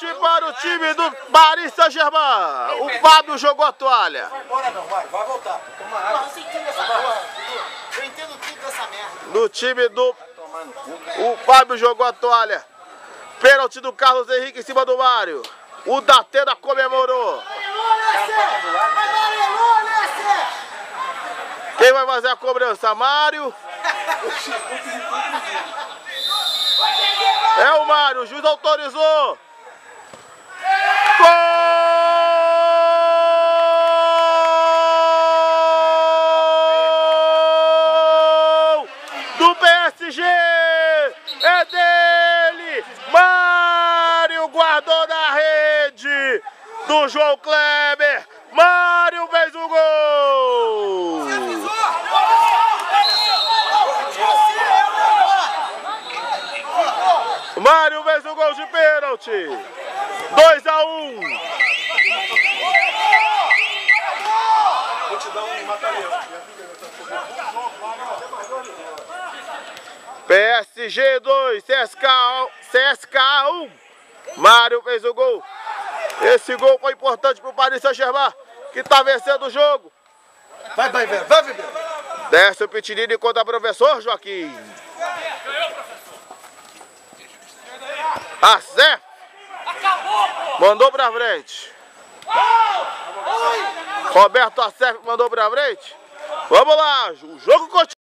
Pênalti para o time do Paris Saint-Germain. O Fábio jogou a toalha. Vai embora não, vai, vai voltar. Toma água. Eu entendo essa porra. Eu entendo tudo dessa merda. No time do... O Fábio jogou a toalha. Pênalti do Carlos Henrique em cima do Mário. O Datena comemorou. Quem vai fazer a cobrança? Mário. É o Mário, o juiz autorizou. PSG! É dele! Mário guardou na rede do João Kleber. Mário fez o gol! Mário fez o gol de pênalti. 2 a 1. Um. PSG 2, CSK, CSK 1. Mário fez o gol. Esse gol foi importante para o Paris Saint-Germain, que está vencendo o jogo. Vai, vai, vai, vai, vai. Desce o Pitinini contra o professor Joaquim. Acef. Mandou pra frente. Roberto Acef mandou pra frente. Vamos lá, o jogo continua.